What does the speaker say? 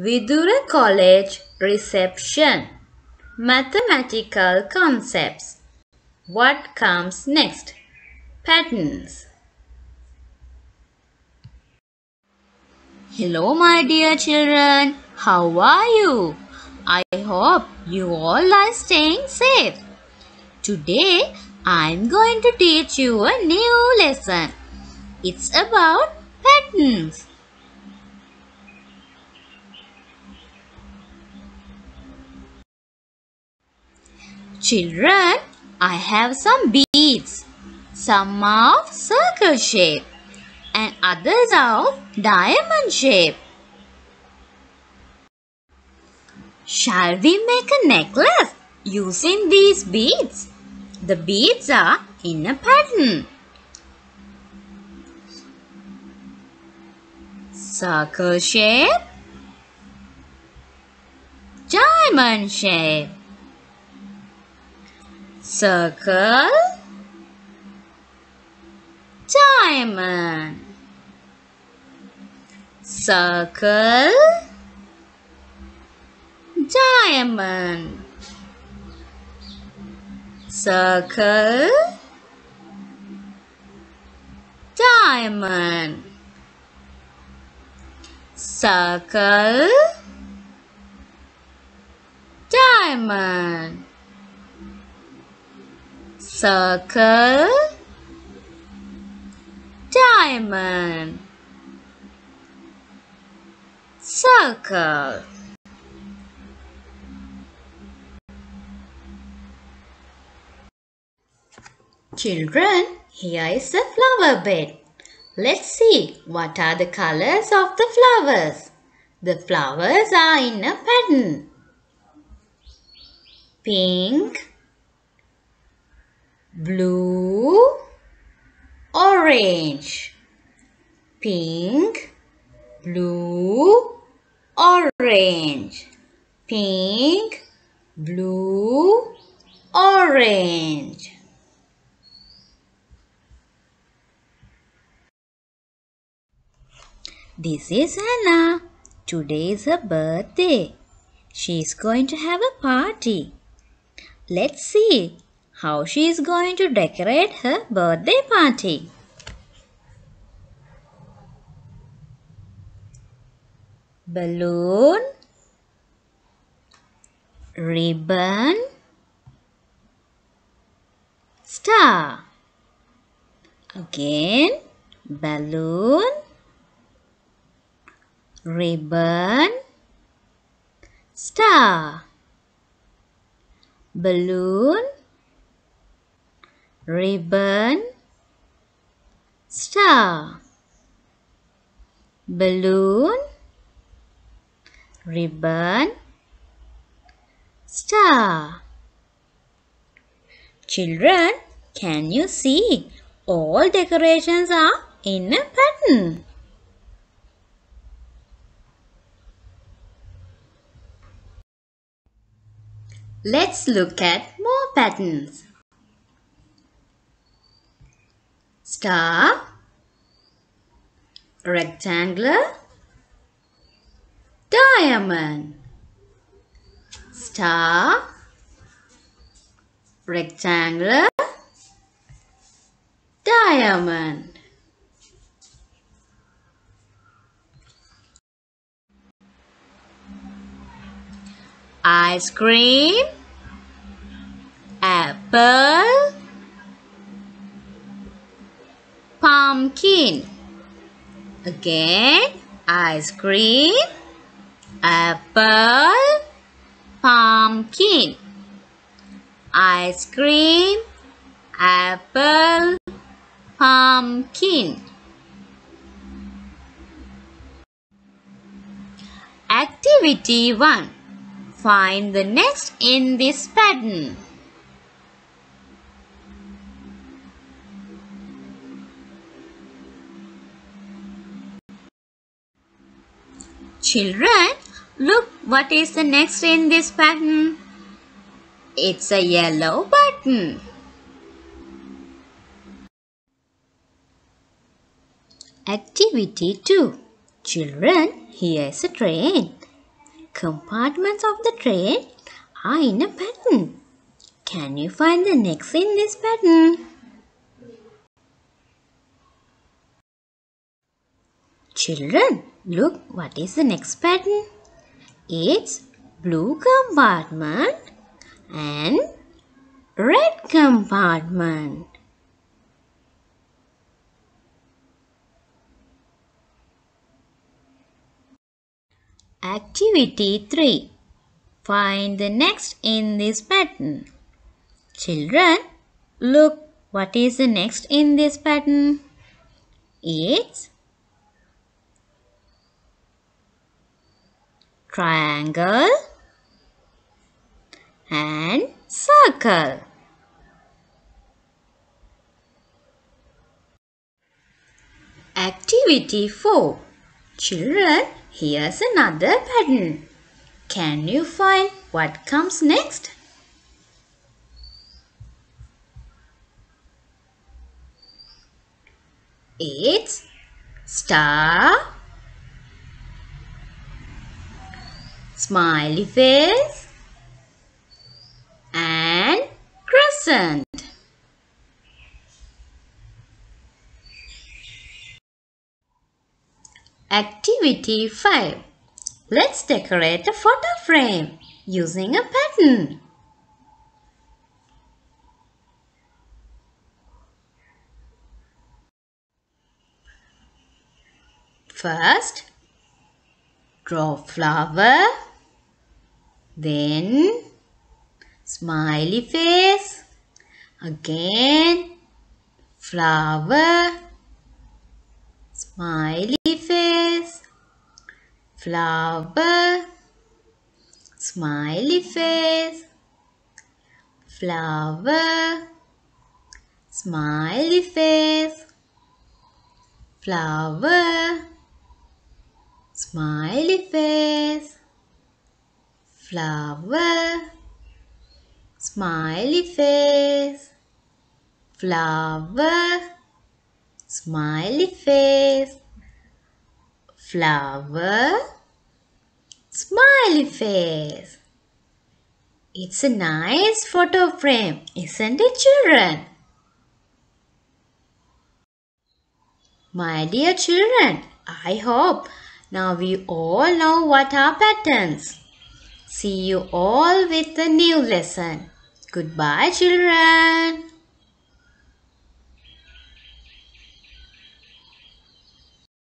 Vidura College Reception Mathematical Concepts What comes next? Patterns Hello my dear children, how are you? I hope you all are staying safe. Today I am going to teach you a new lesson. It's about patterns. Children, I have some beads. Some of circle shape and others are of diamond shape. Shall we make a necklace using these beads? The beads are in a pattern. Circle shape, diamond shape, circle, diamond, circle, diamond, circle, diamond, circle, diamond, circle, diamond, circle. Children, here is a flower bed. Let's see what are the colors of the flowers. The flowers are in a pattern. Pink, blue, orange. Pink, blue, orange. Pink, blue, orange. This is Anna. Today is her birthday. She is going to have a party. Let's see how she is going to decorate her birthday party. Balloon, ribbon, star. Again, balloon, ribbon, star, balloon, ribbon, star, balloon, ribbon, star. Children, can you see? All decorations are in a pattern. Let's look at more patterns. Star, rectangular, diamond. Star, rectangular, diamond. Ice cream, apple, pumpkin. Again, ice cream, apple, pumpkin. Ice cream, apple, pumpkin. Activity 1. Find the next in this pattern. Children, look what is the next in this pattern. It's a yellow button. Activity 2. Children, here is a train. compartments of the train are in a pattern. Can you find the next in this pattern? Children, look what is the next pattern? It's blue compartment and red compartment. Activity 3. Find the next in this pattern. Children, look what is the next in this pattern. It's triangle and circle. Activity 4. Children, here's another pattern. Can you find what comes next? It's star, smiley face and crescent. Activity 5. Let's decorate a photo frame using a pattern. First, draw flower, then smiley face, again flower, smiley face, flower, smiley face, flower, smiley face, flower, smiley face, flower, smiley face, flower, smiley face, flower, smiley face. It's a nice photo frame, isn't it children? My dear children, I hope now we all know what are patterns. See you all with a new lesson. Goodbye children.